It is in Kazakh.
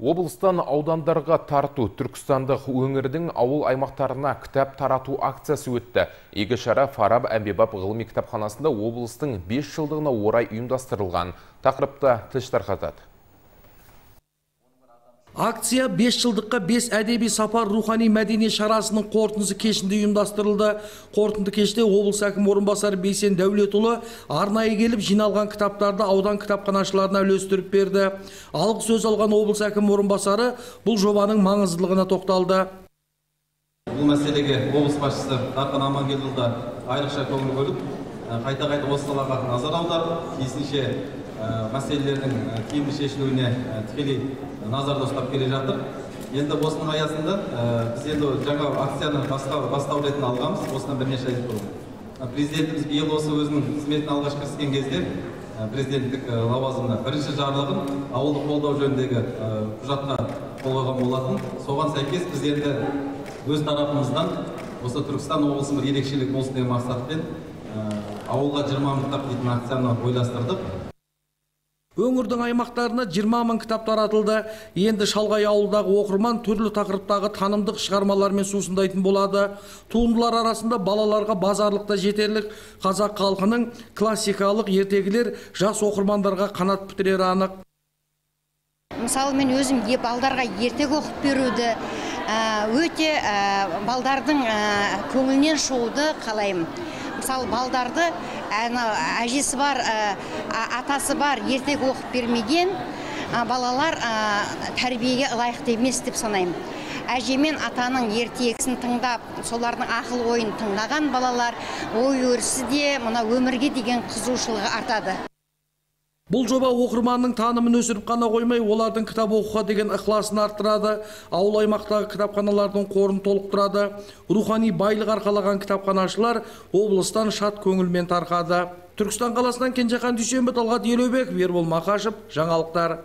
Облыстан аудандарға тарту Түркістандық өңірдің ауыл аймақтарына кітап тарату акциясы өтті. Игі шара Фараб Әмбебап ғылыми кітапханасында облыстың 5 жылдығына орай ұйымдастырылған. Тақырыпта тілш тарқатады. Акция 5 жылдыққа 5 әдеби сапар рухани мәдени шарасының қорытындысы кешінде ұйымдастырылды. Қорытынды кеште облыс әкімі орынбасары Бейсен Дәулетұлы арнайы келіп жиналған кітаптарды аудан кітапханашыларына үлестіріп берді. Алғы сөз алған облыс әкімі орынбасары бұл жобаның маңыздылығына тоқталды. Бұл мәселеге облыс басшысы Дархан Амангелдіұлы айрықша көңіл бөліп, қайта-қайта осы салаға назар аударып, тиісінше мәселелердің тиімді шешілуіне тікелей назарда ұстап келе жатыр. Енді осының аясында біз енді жаңа акцияны бастау ретінде алғанбыз. Осыдан бірнеше ай бұрын. Президентіміз биыл осы өзінің қызметіне алғаш кіріскен кезде президенттік лауазымына бірінші жарлығын ауылды қолдау жөніндегі құжатқа қол қойған болатын. Соған сәйкес біз енді өз тарапымыздан осы түркістан облысының ерекшелік болсын деген мақсатпен ауылға жиырма мың дейтін акцияны ойластырдық. Өңірдің аймақтарына 20 мың кітап таратылды. Енді шалғай ауылдағы оқырман түрлі тақырыптағы танымдық шығармалармен сусындайтын болады. Туындылар арасында балаларға базарлықта жетерлік қазақ халқының классикалық ертегілер жас оқырмандарға қанат бітірері анық. Мысалы мен өзім балдарға ертегі оқып беруді өте балдардың көңілінен шығуды қалаймын. Мысалы балдарды әжесі бар атасы бар ертегі оқып бермеген балалар тәрбиеге лайықты емес деп санаймын. Әже мен атаның ертегісін тыңдап солардың ақыл ойын тыңдаған балалар ой өрісі де мына өмірге деген қызығушылығы артады. Бұл жоба оқырманның танымын өсіріп қана қоймай, олардың кітап оқуға деген ықыласын арттырады, ауыл аймақтағы кітапханалардың қорын толықтырады. Рухани байлық арқалаған кітапханашылар облыстан шат көңілмен тарқады. Түркістан қаласынан Кенжехан Дүйсенбі Талғат Елеубеков, Ербол Мақашев, жаңалықтар.